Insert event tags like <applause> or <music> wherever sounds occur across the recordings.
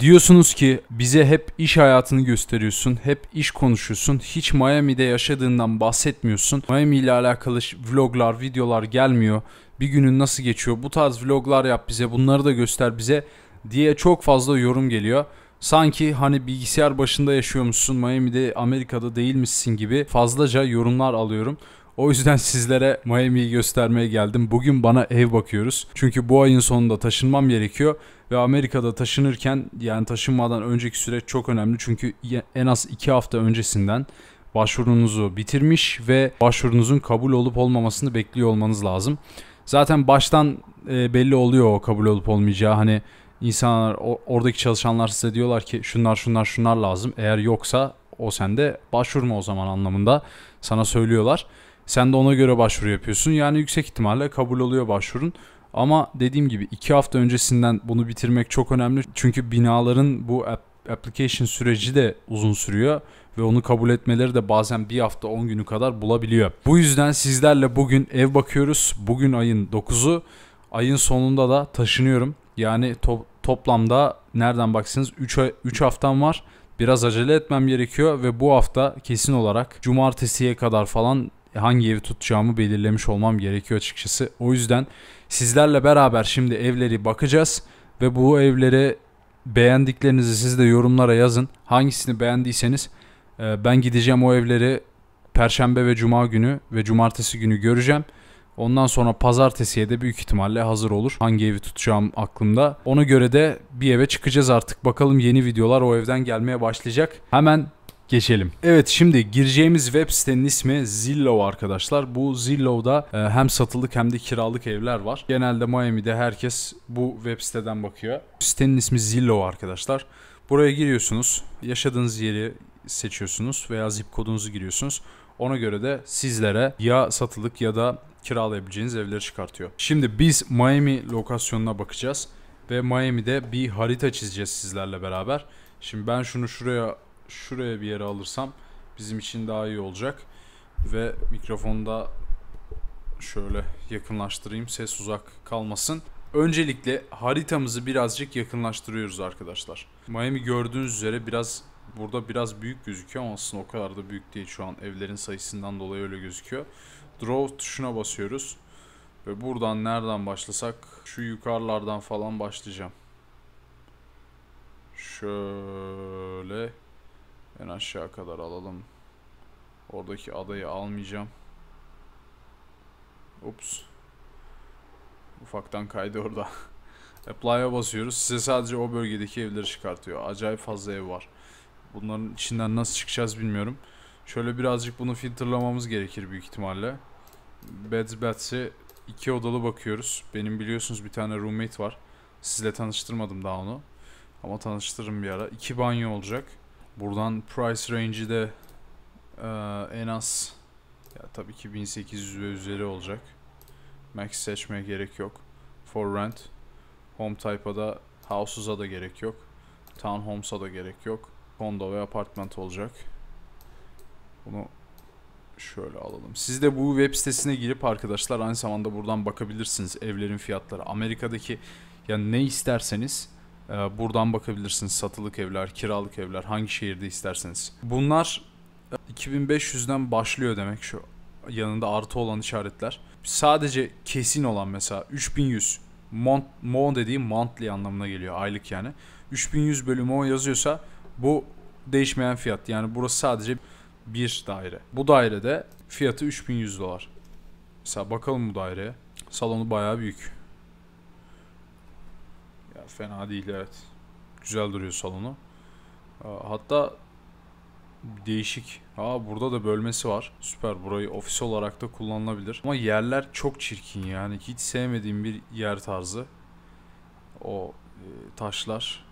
Diyorsunuz ki bize hep iş hayatını gösteriyorsun, hep iş konuşuyorsun, hiç Miami'de yaşadığından bahsetmiyorsun. Miami ile alakalı vloglar, videolar gelmiyor. Bir günün nasıl geçiyor? Bu tarz vloglar yap bize, bunları da göster bize diye çok fazla yorum geliyor. Sanki hani bilgisayar başında yaşıyormuşsun, Miami'de, Amerika'da değilmişsin gibi fazlaca yorumlar alıyorum. O yüzden sizlere Miami'yi göstermeye geldim. Bugün bana ev bakıyoruz. Çünkü bu ayın sonunda taşınmam gerekiyor. Ve Amerika'da taşınırken yani taşınmadan önceki süreç çok önemli. Çünkü en az 2 hafta öncesinden başvurunuzu bitirmiş ve başvurunuzun kabul olup olmamasını bekliyor olmanız lazım. Zaten baştan e, belli oluyor o kabul olup olmayacağı. Hani insanlar oradaki çalışanlar size diyorlar ki şunlar şunlar şunlar lazım. Eğer yoksa o sende başvurma o zaman anlamında sana söylüyorlar. Sen de ona göre başvuru yapıyorsun. Yani yüksek ihtimalle kabul oluyor başvurun. Ama dediğim gibi 2 hafta öncesinden bunu bitirmek çok önemli. Çünkü binaların bu app- application süreci de uzun sürüyor ve onu kabul etmeleri de bazen bir hafta 10 günü kadar bulabiliyor. Bu yüzden sizlerle bugün ev bakıyoruz. Bugün ayın 9'u. Ayın sonunda da taşınıyorum. Yani to- toplamda nereden baksanız 3 3 haftam var. Biraz acele etmem gerekiyor ve bu hafta kesin olarak cumartesiye kadar falan hangi evi tutacağımı belirlemiş olmam gerekiyor açıkçası. O yüzden sizlerle beraber şimdi evleri bakacağız ve bu evleri beğendiklerinizi siz de yorumlara yazın. Hangisini beğendiyseniz e, ben gideceğim o evleri Perşembe ve Cuma günü ve Cumartesi günü göreceğim. Ondan sonra pazartesiye de büyük ihtimalle hazır olur. Hangi evi tutacağım aklımda. Ona göre de bir eve çıkacağız artık. Bakalım yeni videolar o evden gelmeye başlayacak. Hemen geçelim. Evet şimdi gireceğimiz web sitenin ismi Zillow arkadaşlar. Bu Zillow'da e, hem satılık hem de kiralık evler var. Genelde Miami'de herkes bu web siteden bakıyor. Sitenin ismi Zillow arkadaşlar. Buraya giriyorsunuz. Yaşadığınız yeri seçiyorsunuz veya zip kodunuzu giriyorsunuz. Ona göre de sizlere ya satılık ya da kiralayabileceğiniz evleri çıkartıyor. Şimdi biz Miami lokasyonuna bakacağız ve Miami'de bir harita çizeceğiz sizlerle beraber. Şimdi ben şunu şuraya şuraya bir yere alırsam bizim için daha iyi olacak ve mikrofonu da şöyle yakınlaştırayım ses uzak kalmasın. Öncelikle haritamızı birazcık yakınlaştırıyoruz arkadaşlar. Miami gördüğünüz üzere biraz burada biraz büyük gözüküyor ama aslında o kadar da büyük değil şu an evlerin sayısından dolayı öyle gözüküyor. Draw tuşuna basıyoruz. Ve buradan nereden başlasak şu yukarılardan falan başlayacağım. Şöyle en aşağı kadar alalım. Oradaki adayı almayacağım. Ups. Ufaktan kaydı orada. <laughs> Apply'a basıyoruz. Size sadece o bölgedeki evleri çıkartıyor. Acayip fazla ev var. Bunların içinden nasıl çıkacağız bilmiyorum. Şöyle birazcık bunu filtrlamamız gerekir büyük ihtimalle. Beds Beds'e iki odalı bakıyoruz. Benim biliyorsunuz bir tane roommate var. Sizle tanıştırmadım daha onu. Ama tanıştırırım bir ara. İki banyo olacak. Buradan price range'i de eee, en az ya tabii ki 1800 ve üzeri olacak. Max seçmeye gerek yok. For rent. Home type'a da house'uza da gerek yok. Townhomes'a da gerek yok. Condo ve apartment olacak. Bunu şöyle alalım. Siz de bu web sitesine girip arkadaşlar aynı zamanda buradan bakabilirsiniz evlerin fiyatları. Amerika'daki yani ne isterseniz e, buradan bakabilirsiniz. Satılık evler, kiralık evler hangi şehirde isterseniz. Bunlar e, 2500'den başlıyor demek şu yanında artı olan işaretler. Sadece kesin olan mesela 3100 Mont, Mo dediğim monthly anlamına geliyor aylık yani. 3100 bölü Mo yazıyorsa bu değişmeyen fiyat. Yani burası sadece bir daire. Bu dairede fiyatı 3100 dolar. Mesela bakalım bu daireye. Salonu bayağı büyük. Fena değil evet. Güzel duruyor salonu. Hatta değişik. Aa burada da bölmesi var. Süper. Burayı ofis olarak da kullanılabilir. Ama yerler çok çirkin yani. Hiç sevmediğim bir yer tarzı. O e, taşlar.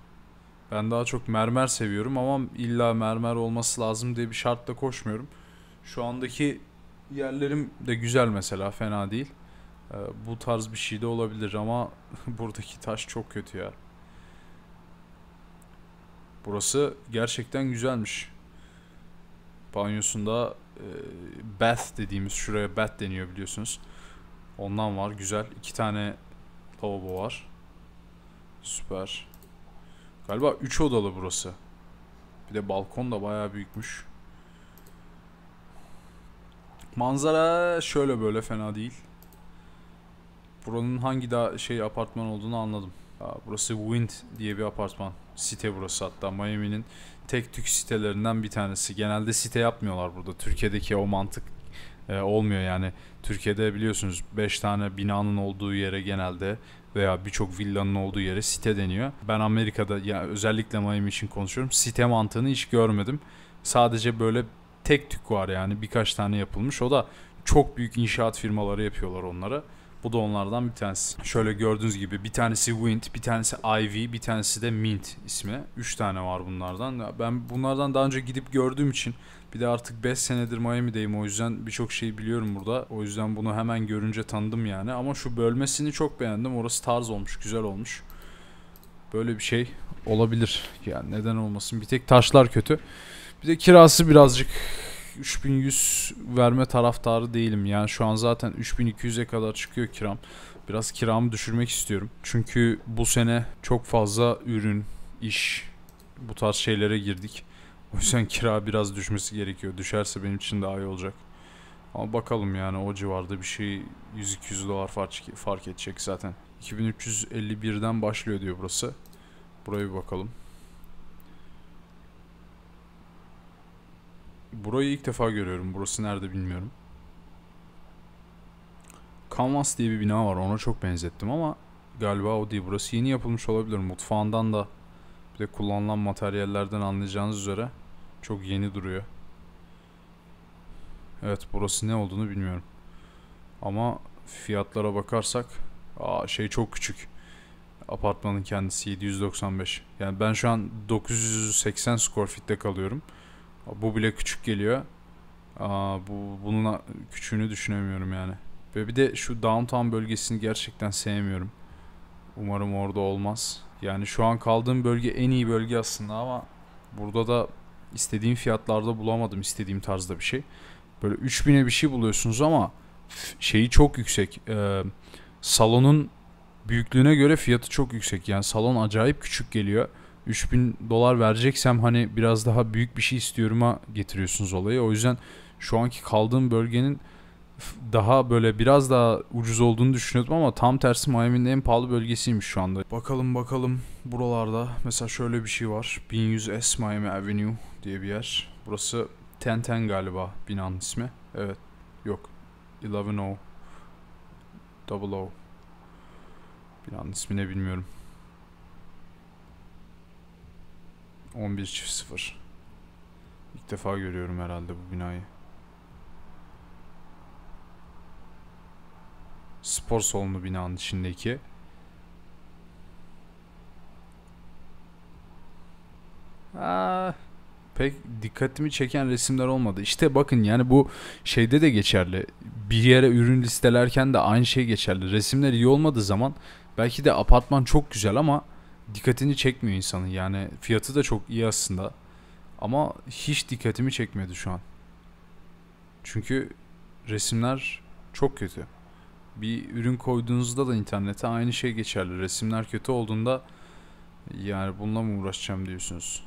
Ben daha çok mermer seviyorum ama illa mermer olması lazım diye bir şartla koşmuyorum. Şu andaki yerlerim de güzel mesela fena değil. Ee, bu tarz bir şey de olabilir ama <laughs> buradaki taş çok kötü ya. Burası gerçekten güzelmiş. Banyosunda e, bath dediğimiz şuraya bath deniyor biliyorsunuz. Ondan var güzel. İki tane lavabo var. Süper. Galiba 3 odalı burası. Bir de balkon da bayağı büyükmüş. Manzara şöyle böyle fena değil. Buranın hangi daha şey apartman olduğunu anladım. Burası Wind diye bir apartman. Site burası hatta Miami'nin tek tük sitelerinden bir tanesi. Genelde site yapmıyorlar burada. Türkiye'deki o mantık e, olmuyor yani. Türkiye'de biliyorsunuz 5 tane binanın olduğu yere genelde veya birçok villanın olduğu yere site deniyor. Ben Amerika'da ya özellikle Miami için konuşuyorum. Site mantığını hiç görmedim. Sadece böyle tek tük var yani birkaç tane yapılmış. O da çok büyük inşaat firmaları yapıyorlar onlara. Bu da onlardan bir tanesi. Şöyle gördüğünüz gibi bir tanesi Wind, bir tanesi Ivy, bir tanesi de Mint ismi. Üç tane var bunlardan. Ben bunlardan daha önce gidip gördüğüm için bir de artık 5 senedir Miami'deyim o yüzden birçok şeyi biliyorum burada. O yüzden bunu hemen görünce tanıdım yani. Ama şu bölmesini çok beğendim. Orası tarz olmuş, güzel olmuş. Böyle bir şey olabilir. Yani neden olmasın. Bir tek taşlar kötü. Bir de kirası birazcık 3100 verme taraftarı değilim. Yani şu an zaten 3200'e kadar çıkıyor kiram. Biraz kiramı düşürmek istiyorum. Çünkü bu sene çok fazla ürün, iş, bu tarz şeylere girdik. O yüzden kira biraz düşmesi gerekiyor. Düşerse benim için daha iyi olacak. Ama bakalım yani o civarda bir şey 100-200 dolar fark, fark edecek zaten. 2351'den başlıyor diyor burası. Buraya bir bakalım. Burayı ilk defa görüyorum. Burası nerede bilmiyorum. Canvas diye bir bina var. Ona çok benzettim ama galiba o değil. Burası yeni yapılmış olabilir. Mutfağından da bir de kullanılan materyallerden anlayacağınız üzere çok yeni duruyor. Evet burası ne olduğunu bilmiyorum. Ama fiyatlara bakarsak aa, şey çok küçük. Apartmanın kendisi 795. Yani ben şu an 980 square feet'te kalıyorum. Bu bile küçük geliyor. Aa, bu bunun küçüğünü düşünemiyorum yani. Ve bir de şu downtown bölgesini gerçekten sevmiyorum. Umarım orada olmaz. Yani şu an kaldığım bölge en iyi bölge aslında ama burada da istediğim fiyatlarda bulamadım istediğim tarzda bir şey. Böyle 3000'e bir şey buluyorsunuz ama şeyi çok yüksek. Ee, salonun büyüklüğüne göre fiyatı çok yüksek. Yani salon acayip küçük geliyor. 3000 dolar vereceksem hani biraz daha büyük bir şey istiyorum'a getiriyorsunuz olayı. O yüzden şu anki kaldığım bölgenin daha böyle biraz daha ucuz olduğunu düşünüyordum ama tam tersi Miami'nin en pahalı bölgesiymiş şu anda. Bakalım bakalım buralarda mesela şöyle bir şey var. 1100 S Miami Avenue diye bir yer. Burası 1010 galiba binanın ismi. Evet. Yok. 11O. Double O. Binanın ismini bilmiyorum. 11 çift 0. İlk defa görüyorum herhalde bu binayı. Spor salonu binanın içindeki. Aa, pek dikkatimi çeken resimler olmadı. İşte bakın yani bu şeyde de geçerli. Bir yere ürün listelerken de aynı şey geçerli. Resimler iyi olmadığı zaman belki de apartman çok güzel ama dikkatini çekmiyor insanın. Yani fiyatı da çok iyi aslında. Ama hiç dikkatimi çekmedi şu an. Çünkü resimler çok kötü. Bir ürün koyduğunuzda da internete aynı şey geçerli. Resimler kötü olduğunda yani bununla mı uğraşacağım diyorsunuz.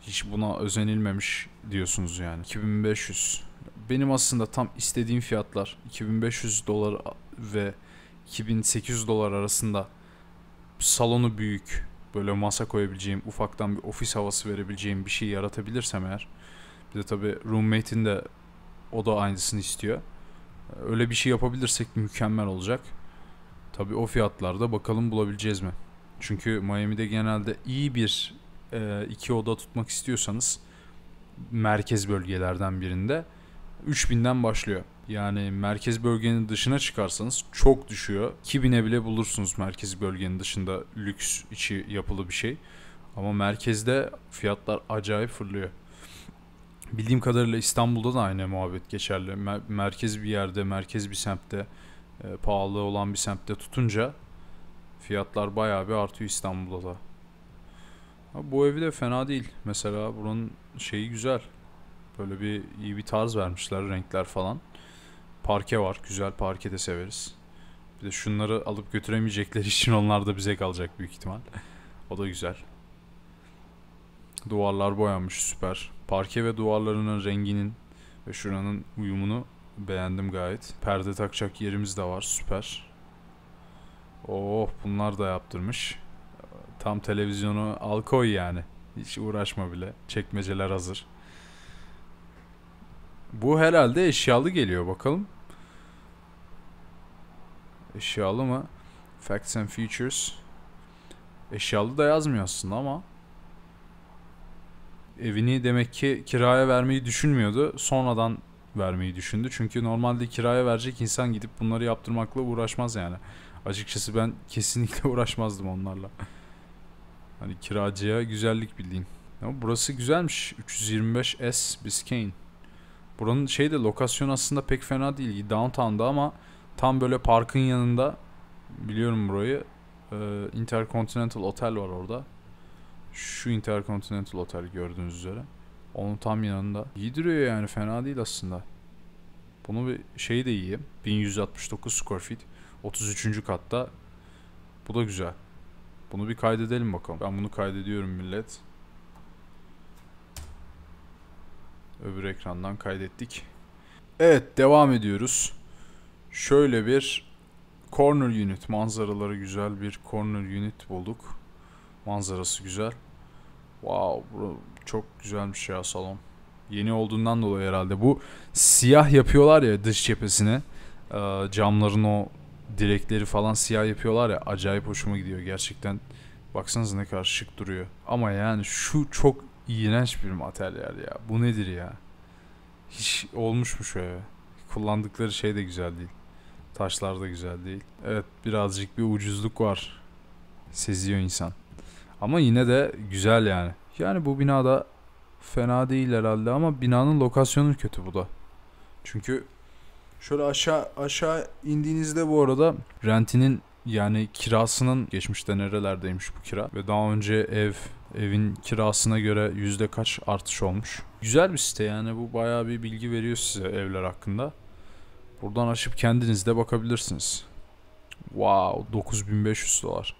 Hiç buna özenilmemiş diyorsunuz yani. 2500. Benim aslında tam istediğim fiyatlar 2500 dolar ve 2800 dolar arasında salonu büyük, böyle masa koyabileceğim, ufaktan bir ofis havası verebileceğim bir şey yaratabilirsem eğer. Bir de tabii roommate'in de o da aynısını istiyor. Öyle bir şey yapabilirsek mükemmel olacak. Tabii o fiyatlarda bakalım bulabileceğiz mi? Çünkü Miami'de genelde iyi bir e, iki oda tutmak istiyorsanız merkez bölgelerden birinde 3000'den başlıyor. Yani merkez bölgenin dışına çıkarsanız çok düşüyor. 2000'e bile bulursunuz merkez bölgenin dışında lüks içi yapılı bir şey. Ama merkezde fiyatlar acayip fırlıyor. Bildiğim kadarıyla İstanbul'da da aynı muhabbet geçerli. Mer- merkez bir yerde, merkez bir semtte, e, pahalı olan bir semtte tutunca fiyatlar bayağı bir artıyor İstanbul'da da. Ha, bu evi de fena değil. Mesela buranın şeyi güzel. Böyle bir iyi bir tarz vermişler, renkler falan. Parke var. Güzel parke de severiz. Bir de şunları alıp götüremeyecekleri <laughs> için onlar da bize kalacak büyük ihtimal. o da güzel. Duvarlar boyanmış süper. Parke ve duvarlarının renginin ve şuranın uyumunu beğendim gayet. Perde takacak yerimiz de var süper. Oh bunlar da yaptırmış. Tam televizyonu al koy yani. Hiç uğraşma bile. Çekmeceler hazır. Bu herhalde eşyalı geliyor bakalım. Eşyalı mı? Facts and Features. Eşyalı da yazmıyor aslında ama evini demek ki kiraya vermeyi düşünmüyordu. Sonradan vermeyi düşündü. Çünkü normalde kiraya verecek insan gidip bunları yaptırmakla uğraşmaz yani. Açıkçası ben kesinlikle <laughs> uğraşmazdım onlarla. Hani kiracıya güzellik bildiğin. Ama burası güzelmiş. 325S Biscayne. Buranın şey de lokasyon aslında pek fena değil. Downtown'da ama tam böyle parkın yanında biliyorum burayı. Ee, Intercontinental Otel var orada. Şu Intercontinental Otel gördüğünüz üzere. Onun tam yanında. İyi duruyor yani fena değil aslında. Bunu bir şey de iyi. 1169 square feet. 33. katta. Bu da güzel. Bunu bir kaydedelim bakalım. Ben bunu kaydediyorum millet. Öbür ekrandan kaydettik. Evet devam ediyoruz. Şöyle bir corner unit manzaraları güzel bir corner unit bulduk. Manzarası güzel. Wow çok güzelmiş ya salon. Yeni olduğundan dolayı herhalde bu siyah yapıyorlar ya dış cephesine. Ee, camların o direkleri falan siyah yapıyorlar ya acayip hoşuma gidiyor gerçekten. Baksanıza ne kadar şık duruyor. Ama yani şu çok iğrenç bir materyal ya. Bu nedir ya? Hiç olmuş mu şöyle? Kullandıkları şey de güzel değil. Taşlar da güzel değil. Evet birazcık bir ucuzluk var. Seziyor insan. Ama yine de güzel yani. Yani bu binada fena değil herhalde ama binanın lokasyonu kötü bu da. Çünkü şöyle aşağı aşağı indiğinizde bu arada rentinin yani kirasının geçmişte nerelerdeymiş bu kira ve daha önce ev evin kirasına göre yüzde kaç artış olmuş. Güzel bir site yani bu bayağı bir bilgi veriyor size evler hakkında. Buradan açıp kendiniz de bakabilirsiniz. Wow 9500 dolar.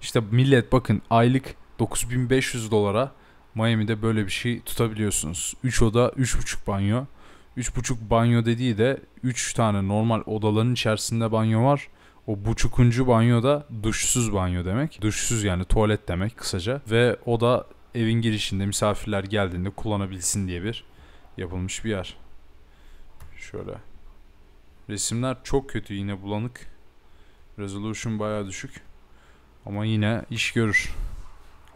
İşte millet bakın aylık 9500 dolara Miami'de böyle bir şey tutabiliyorsunuz. 3 oda 3,5 banyo. 3,5 banyo dediği de 3 tane normal odaların içerisinde banyo var. O buçukuncu banyo da duşsuz banyo demek. Duşsuz yani tuvalet demek kısaca. Ve o da evin girişinde misafirler geldiğinde kullanabilsin diye bir yapılmış bir yer. Şöyle. Resimler çok kötü yine bulanık. Resolution baya düşük. Ama yine iş görür.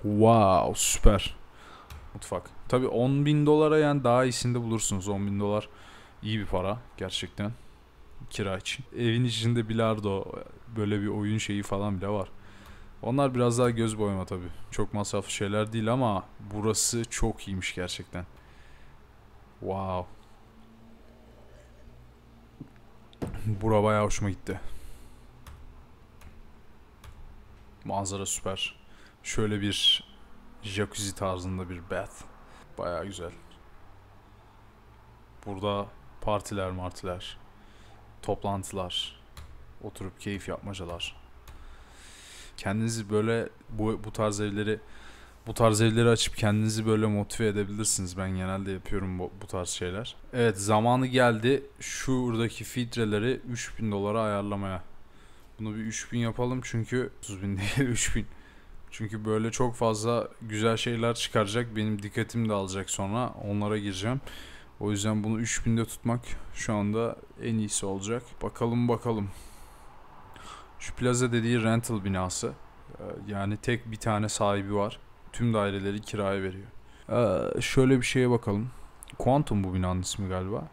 Wow süper. Mutfak. Tabi 10 bin dolara yani daha iyisini de bulursunuz. 10 bin dolar iyi bir para gerçekten. Kira için. Evin içinde bilardo böyle bir oyun şeyi falan bile var. Onlar biraz daha göz boyama tabi. Çok masraflı şeyler değil ama burası çok iyiymiş gerçekten. Wow. Bura bayağı hoşuma gitti. Manzara süper. Şöyle bir jacuzzi tarzında bir bath. Baya güzel. Burada partiler martiler. Toplantılar. Oturup keyif yapmacalar. Kendinizi böyle bu, bu tarz evleri bu tarz evleri açıp kendinizi böyle motive edebilirsiniz. Ben genelde yapıyorum bu, bu tarz şeyler. Evet zamanı geldi şuradaki filtreleri 3000 dolara ayarlamaya. Bunu bir 3000 yapalım çünkü 30 bin <laughs> değil 3000. Çünkü böyle çok fazla güzel şeyler çıkaracak. Benim dikkatim de alacak sonra. Onlara gireceğim. O yüzden bunu 3000'de tutmak şu anda en iyisi olacak. Bakalım bakalım. Şu plaza dediği rental binası. Ee, yani tek bir tane sahibi var. Tüm daireleri kiraya veriyor. Ee, şöyle bir şeye bakalım. Quantum bu binanın ismi galiba.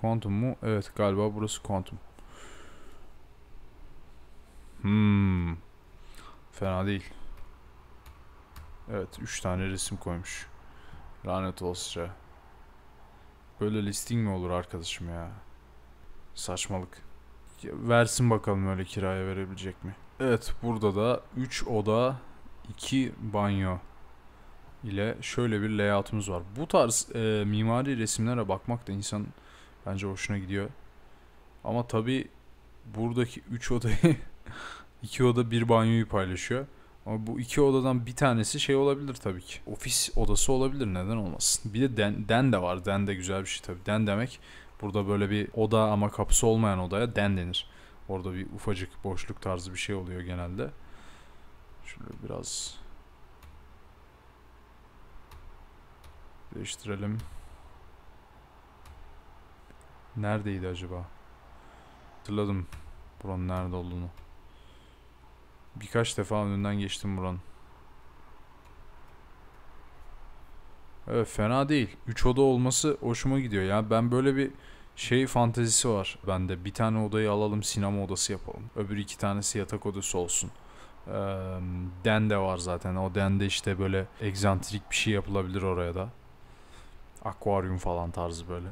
Quantum mu? Evet galiba burası Quantum. Hmm. Fena değil. Evet 3 tane resim koymuş. Lanet olsun. Böyle listing mi olur arkadaşım ya? Saçmalık. Versin bakalım öyle kiraya verebilecek mi? Evet burada da 3 oda 2 banyo ile şöyle bir layout'umuz var. Bu tarz e, mimari resimlere bakmak da insan bence hoşuna gidiyor. Ama tabi buradaki 3 odayı <laughs> iki oda bir banyoyu paylaşıyor. Ama bu iki odadan bir tanesi şey olabilir tabii ki. Ofis odası olabilir neden olmasın. Bir de den, den de var. Den de güzel bir şey tabii. Den demek burada böyle bir oda ama kapısı olmayan odaya den denir. Orada bir ufacık boşluk tarzı bir şey oluyor genelde. Şöyle biraz değiştirelim. Neredeydi acaba? Hatırladım buranın nerede olduğunu. Birkaç defa önünden geçtim buranın. Evet fena değil. 3 oda olması hoşuma gidiyor. Yani ben böyle bir şey fantezisi var bende. Bir tane odayı alalım sinema odası yapalım. Öbür iki tanesi yatak odası olsun. Ee, den de var zaten. O dende işte böyle egzantrik bir şey yapılabilir oraya da. Akvaryum falan tarzı böyle.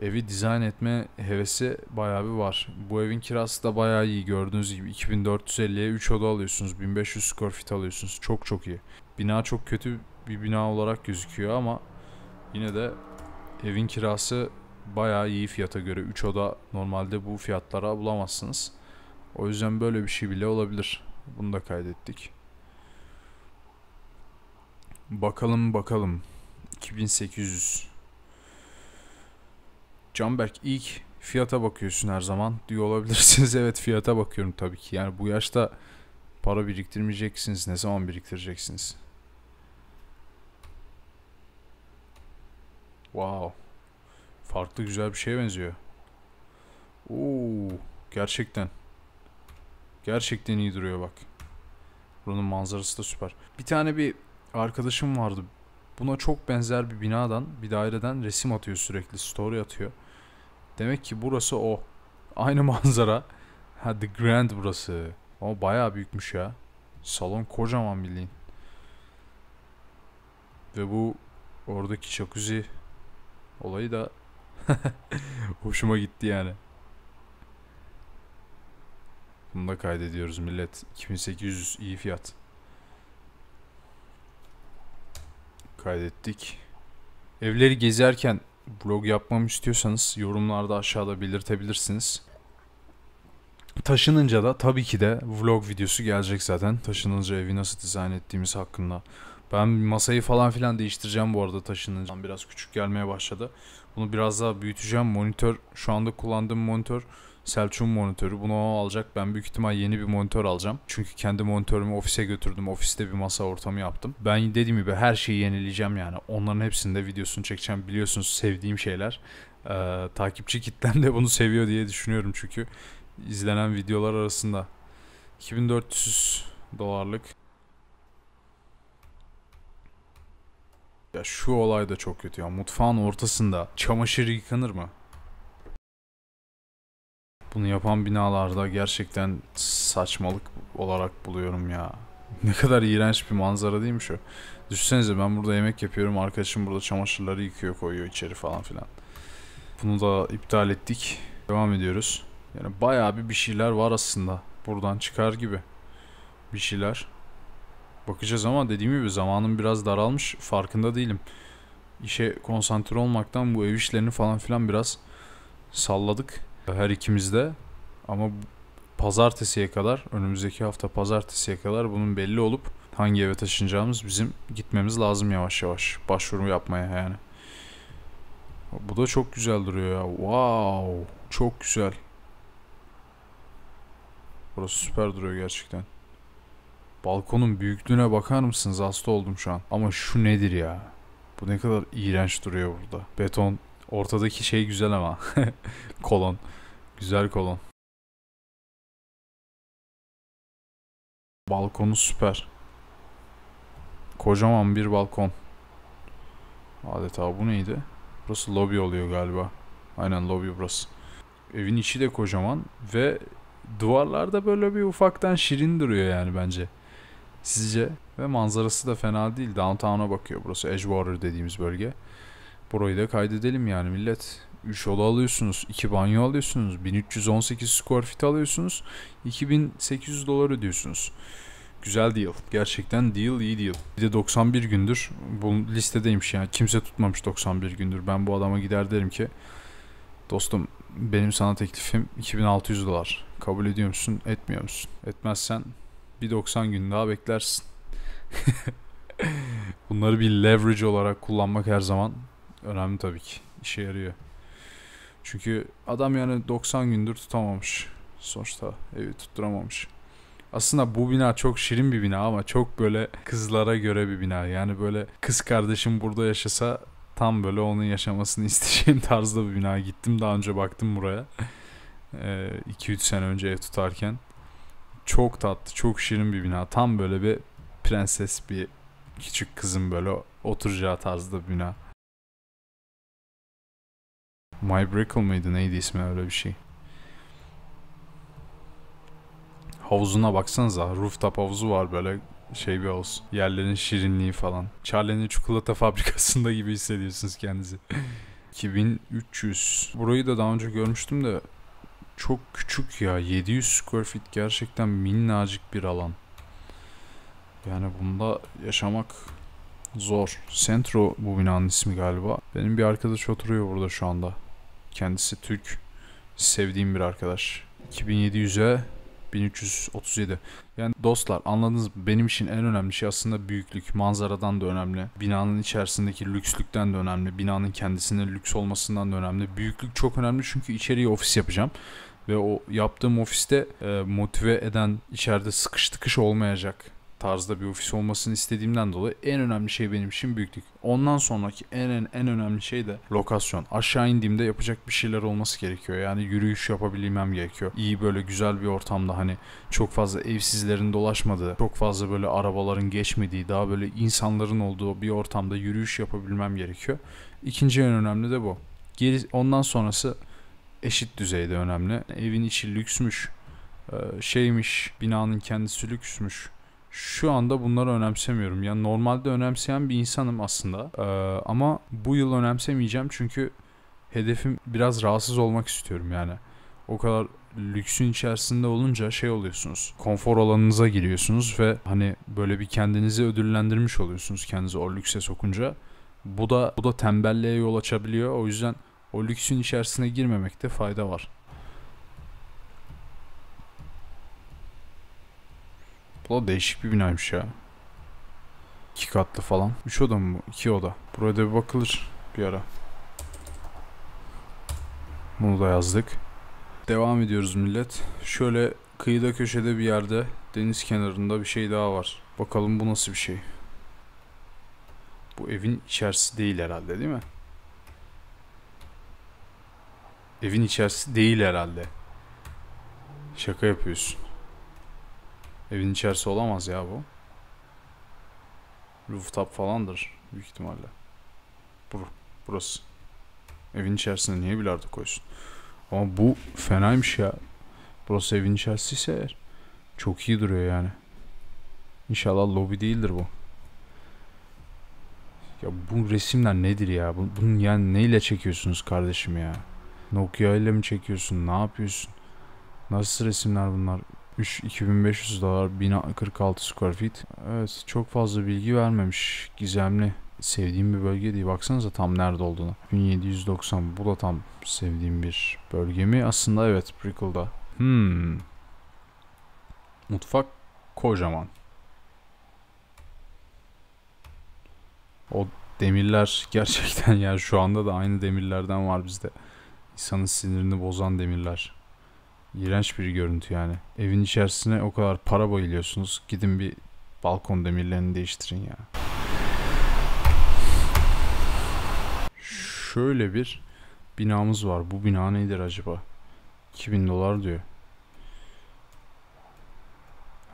Evi dizayn etme hevesi bayağı bir var. Bu evin kirası da bayağı iyi. Gördüğünüz gibi 2450'ye 3 oda alıyorsunuz. 1500 square feet alıyorsunuz. Çok çok iyi. Bina çok kötü bir bina olarak gözüküyor ama yine de evin kirası bayağı iyi fiyata göre. 3 oda normalde bu fiyatlara bulamazsınız. O yüzden böyle bir şey bile olabilir. Bunu da kaydettik. Bakalım bakalım. 2800 Canberk ilk fiyata bakıyorsun her zaman diyor olabilirsiniz. <laughs> evet fiyata bakıyorum tabii ki. Yani bu yaşta para biriktirmeyeceksiniz. Ne zaman biriktireceksiniz? Wow. Farklı güzel bir şeye benziyor. Oo, gerçekten. Gerçekten iyi duruyor bak. Buranın manzarası da süper. Bir tane bir arkadaşım vardı. Buna çok benzer bir binadan, bir daireden resim atıyor sürekli. Story atıyor. Demek ki burası o. Aynı <laughs> manzara. Ha The Grand burası. Ama bayağı büyükmüş ya. Salon kocaman bildiğin. Ve bu oradaki jacuzzi olayı da <laughs> hoşuma gitti yani. Bunu da kaydediyoruz millet. 2800 iyi fiyat. Kaydettik. Evleri gezerken vlog yapmamı istiyorsanız yorumlarda aşağıda belirtebilirsiniz. Taşınınca da tabii ki de vlog videosu gelecek zaten. Taşınınca evi nasıl dizayn ettiğimiz hakkında. Ben masayı falan filan değiştireceğim bu arada taşınınca. Biraz küçük gelmeye başladı. Bunu biraz daha büyüteceğim. Monitör şu anda kullandığım monitör Selçuk'un monitörü. Bunu o alacak. Ben büyük ihtimal yeni bir monitör alacağım. Çünkü kendi monitörümü ofise götürdüm. Ofiste bir masa ortamı yaptım. Ben dediğim gibi her şeyi yenileyeceğim yani. Onların hepsinde videosunu çekeceğim. Biliyorsunuz sevdiğim şeyler. Ee, takipçi kitlem de bunu seviyor diye düşünüyorum çünkü izlenen videolar arasında 2400 dolarlık Ya şu olay da çok kötü ya. Mutfağın ortasında çamaşır yıkanır mı? Bunu yapan binalarda gerçekten saçmalık olarak buluyorum ya. Ne kadar iğrenç bir manzara değil mi şu? Düşünsenize ben burada yemek yapıyorum. Arkadaşım burada çamaşırları yıkıyor koyuyor içeri falan filan. Bunu da iptal ettik. Devam ediyoruz. Yani bayağı bir bir şeyler var aslında. Buradan çıkar gibi. Bir şeyler. Bakacağız ama dediğim gibi zamanım biraz daralmış. Farkında değilim. İşe konsantre olmaktan bu ev işlerini falan filan biraz salladık. Her ikimiz de. Ama pazartesiye kadar, önümüzdeki hafta pazartesiye kadar bunun belli olup hangi eve taşınacağımız bizim gitmemiz lazım yavaş yavaş. Başvuru yapmaya yani. Bu da çok güzel duruyor ya. Wow. Çok güzel. Burası süper duruyor gerçekten. Balkonun büyüklüğüne bakar mısınız? Hasta oldum şu an. Ama şu nedir ya? Bu ne kadar iğrenç duruyor burada. Beton. Ortadaki şey güzel ama. <laughs> kolon. Güzel kolon. Balkonu süper. Kocaman bir balkon. Adeta bu neydi? Burası lobi oluyor galiba. Aynen lobi burası. Evin içi de kocaman ve duvarlarda böyle bir ufaktan şirin duruyor yani bence. Sizce? Ve manzarası da fena değil. Downtown'a bakıyor burası. Edgewater dediğimiz bölge. Burayı da kaydedelim yani millet. 3 oda alıyorsunuz, 2 banyo alıyorsunuz, 1318 square feet alıyorsunuz, 2800 dolar ödüyorsunuz. Güzel deal. Gerçekten deal iyi deal. Bir de 91 gündür bu listedeymiş yani. Kimse tutmamış 91 gündür. Ben bu adama gider derim ki dostum benim sana teklifim 2600 dolar. Kabul ediyor musun? Etmiyor musun? Etmezsen Bir 90 gün daha beklersin. <laughs> Bunları bir leverage olarak kullanmak her zaman önemli tabii ki. İşe yarıyor. Çünkü adam yani 90 gündür tutamamış. Sonuçta evi tutturamamış. Aslında bu bina çok şirin bir bina ama çok böyle kızlara göre bir bina. Yani böyle kız kardeşim burada yaşasa tam böyle onun yaşamasını <laughs> isteyeceğim tarzda bir bina. Gittim daha önce baktım buraya. 2-3 sene önce ev tutarken. Çok tatlı, çok şirin bir bina. Tam böyle bir prenses bir küçük kızın böyle oturacağı tarzda bir bina. My Brickle mıydı neydi ismi öyle bir şey. Havuzuna baksanıza rooftop havuzu var böyle şey bir havuz. Yerlerin şirinliği falan. Charlie'nin çikolata <laughs> fabrikasında gibi hissediyorsunuz kendinizi. <laughs> 2300. Burayı da daha önce görmüştüm de çok küçük ya. 700 square feet gerçekten minnacık bir alan. Yani bunda yaşamak zor. Centro bu binanın ismi galiba. Benim bir arkadaş oturuyor burada şu anda. Kendisi Türk. Sevdiğim bir arkadaş. 2700'e 1337. Yani dostlar anladınız mı? Benim için en önemli şey aslında büyüklük. Manzaradan da önemli. Binanın içerisindeki lükslükten de önemli. Binanın kendisinin lüks olmasından da önemli. Büyüklük çok önemli çünkü içeriye ofis yapacağım. Ve o yaptığım ofiste e, motive eden içeride sıkış tıkış olmayacak tarzda bir ofis olmasını istediğimden dolayı en önemli şey benim için büyüklük. Ondan sonraki en en, en önemli şey de lokasyon. Aşağı indiğimde yapacak bir şeyler olması gerekiyor. Yani yürüyüş yapabilmem gerekiyor. İyi böyle güzel bir ortamda hani çok fazla evsizlerin dolaşmadığı, çok fazla böyle arabaların geçmediği, daha böyle insanların olduğu bir ortamda yürüyüş yapabilmem gerekiyor. İkinci en önemli de bu. Geri, ondan sonrası eşit düzeyde önemli. Evin içi lüksmüş, şeymiş, binanın kendisi lüksmüş şu anda bunları önemsemiyorum. Yani normalde önemseyen bir insanım aslında. Ee, ama bu yıl önemsemeyeceğim çünkü hedefim biraz rahatsız olmak istiyorum yani. O kadar lüksün içerisinde olunca şey oluyorsunuz. Konfor alanınıza giriyorsunuz ve hani böyle bir kendinizi ödüllendirmiş oluyorsunuz kendinizi o lükse sokunca. Bu da bu da tembelliğe yol açabiliyor. O yüzden o lüksün içerisine girmemekte fayda var. Da değişik bir binaymış ya. İki katlı falan. Üç oda mı bu? İki oda. Buraya da bir bakılır bir ara. Bunu da yazdık. Devam ediyoruz millet. Şöyle kıyıda köşede bir yerde deniz kenarında bir şey daha var. Bakalım bu nasıl bir şey. Bu evin içerisi değil herhalde değil mi? Evin içerisi değil herhalde. Şaka yapıyorsun. Evin içerisi olamaz ya bu. Rooftop falandır büyük ihtimalle. Bur burası. Evin içerisinde niye bilardo koysun? Ama bu fenaymış ya. Burası evin içerisi eğer. Çok iyi duruyor yani. İnşallah lobi değildir bu. Ya bu resimler nedir ya? Bunun yani neyle çekiyorsunuz kardeşim ya? Nokia ile mi çekiyorsun? Ne yapıyorsun? Nasıl resimler bunlar? 3 2500 dolar 1046 square feet. Evet çok fazla bilgi vermemiş. Gizemli. Sevdiğim bir bölge değil. Baksanıza tam nerede olduğunu. 1790 bu da tam sevdiğim bir bölge mi? Aslında evet Brickle'da. Hmm. Mutfak kocaman. O demirler <laughs> gerçekten yani şu anda da aynı demirlerden var bizde. İnsanın sinirini bozan demirler. İğrenç bir görüntü yani. Evin içerisine o kadar para bayılıyorsunuz. Gidin bir balkon demirlerini değiştirin ya. Şöyle bir binamız var. Bu bina nedir acaba? 2000 dolar diyor.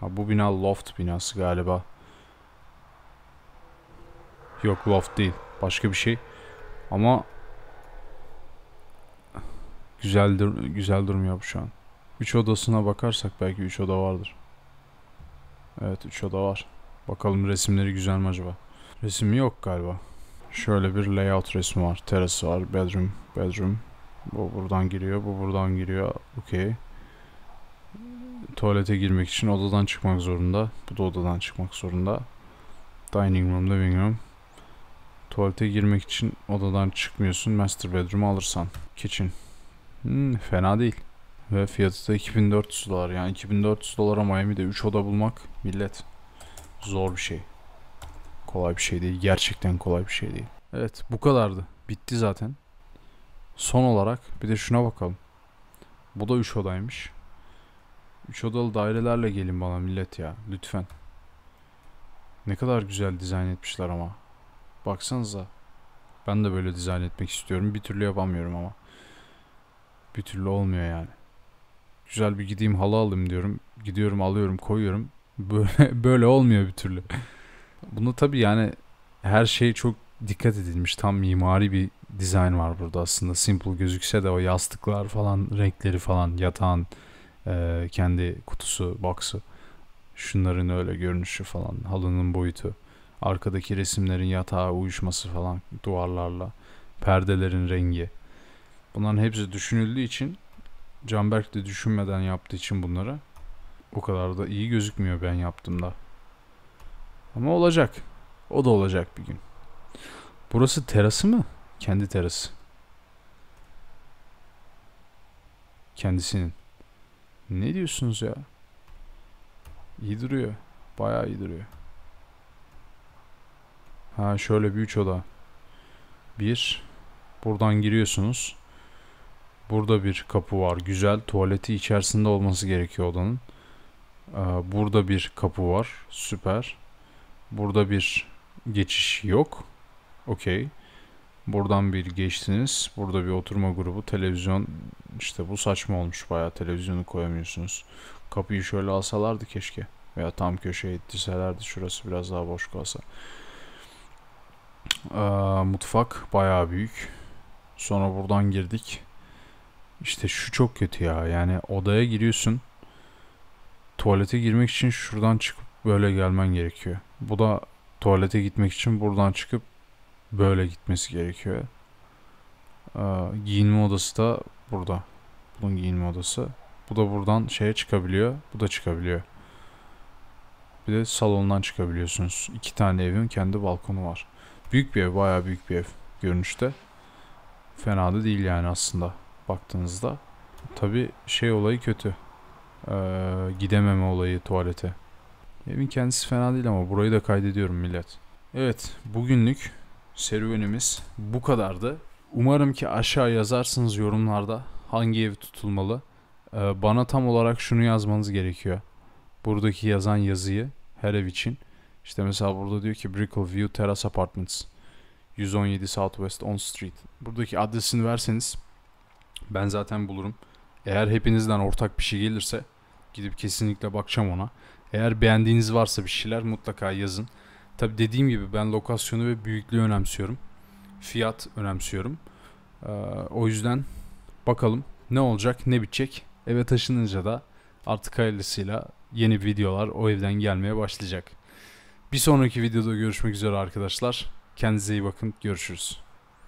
Ha bu bina loft binası galiba. Yok loft değil. Başka bir şey. Ama güzel dur güzel durmuyor bu şu an. 3 odasına bakarsak belki 3 oda vardır. Evet 3 oda var. Bakalım resimleri güzel mi acaba? Resmi yok galiba. Şöyle bir layout resmi var. Terası var. Bedroom. Bedroom. Bu buradan giriyor. Bu buradan giriyor. Okey. Tuvalete girmek için odadan çıkmak zorunda. Bu da odadan çıkmak zorunda. Dining room, living room. Tuvalete girmek için odadan çıkmıyorsun. Master bedroom alırsan. Kitchen. Hmm, fena değil. Ve fiyatı da 2400 dolar. Yani 2400 dolara Miami'de 3 oda bulmak millet zor bir şey. Kolay bir şey değil. Gerçekten kolay bir şey değil. Evet bu kadardı. Bitti zaten. Son olarak bir de şuna bakalım. Bu da 3 odaymış. 3 odalı dairelerle gelin bana millet ya. Lütfen. Ne kadar güzel dizayn etmişler ama. Baksanıza. Ben de böyle dizayn etmek istiyorum. Bir türlü yapamıyorum ama. Bir türlü olmuyor yani. Güzel bir gideyim halı alayım diyorum. Gidiyorum alıyorum koyuyorum. Böyle, <laughs> böyle olmuyor bir türlü. Bunu tabii yani her şey çok dikkat edilmiş. Tam mimari bir dizayn var burada aslında. Simple gözükse de o yastıklar falan, renkleri falan, yatağın e, kendi kutusu, box'u. Şunların öyle görünüşü falan, halının boyutu. Arkadaki resimlerin yatağa uyuşması falan duvarlarla. Perdelerin rengi. Bunların hepsi düşünüldüğü için Canberk de düşünmeden yaptığı için bunları o kadar da iyi gözükmüyor ben yaptığımda. Ama olacak. O da olacak bir gün. Burası terası mı? Kendi terası. Kendisinin. Ne diyorsunuz ya? İyi duruyor. Bayağı iyi duruyor. Ha şöyle bir üç oda. Bir. Buradan giriyorsunuz. Burada bir kapı var. Güzel. Tuvaleti içerisinde olması gerekiyor odanın. Ee, burada bir kapı var. Süper. Burada bir geçiş yok. Okey. Buradan bir geçtiniz. Burada bir oturma grubu. Televizyon işte bu saçma olmuş bayağı. Televizyonu koyamıyorsunuz. Kapıyı şöyle alsalardı keşke. Veya tam köşeye ittirselerdi. Şurası biraz daha boş kalsa. Ee, mutfak bayağı büyük. Sonra buradan girdik. İşte şu çok kötü ya. Yani odaya giriyorsun. Tuvalete girmek için şuradan çıkıp böyle gelmen gerekiyor. Bu da tuvalete gitmek için buradan çıkıp böyle gitmesi gerekiyor. Ee, giyinme odası da burada. Bunun giyinme odası. Bu da buradan şeye çıkabiliyor. Bu da çıkabiliyor. Bir de salondan çıkabiliyorsunuz. İki tane evin kendi balkonu var. Büyük bir ev. Bayağı büyük bir ev görünüşte. Fena da değil yani aslında baktığınızda. Tabi şey olayı kötü. Ee, gidememe olayı tuvalete. Evin kendisi fena değil ama burayı da kaydediyorum millet. Evet bugünlük serüvenimiz bu kadardı. Umarım ki aşağı yazarsınız yorumlarda hangi ev tutulmalı. Ee, bana tam olarak şunu yazmanız gerekiyor. Buradaki yazan yazıyı her ev için. İşte mesela burada diyor ki Brickleview Terrace Apartments 117 Southwest 10 Street. Buradaki adresini verseniz ben zaten bulurum. Eğer hepinizden ortak bir şey gelirse gidip kesinlikle bakacağım ona. Eğer beğendiğiniz varsa bir şeyler mutlaka yazın. Tabi dediğim gibi ben lokasyonu ve büyüklüğü önemsiyorum. Fiyat önemsiyorum. Ee, o yüzden bakalım ne olacak ne bitecek. Eve taşınınca da artık hayırlısıyla yeni videolar o evden gelmeye başlayacak. Bir sonraki videoda görüşmek üzere arkadaşlar. Kendinize iyi bakın. Görüşürüz.